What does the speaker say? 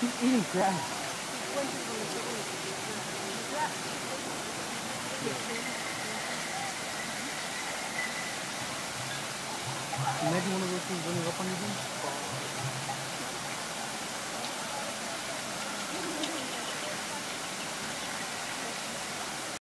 keep eating grass. Imagine one of those things running up.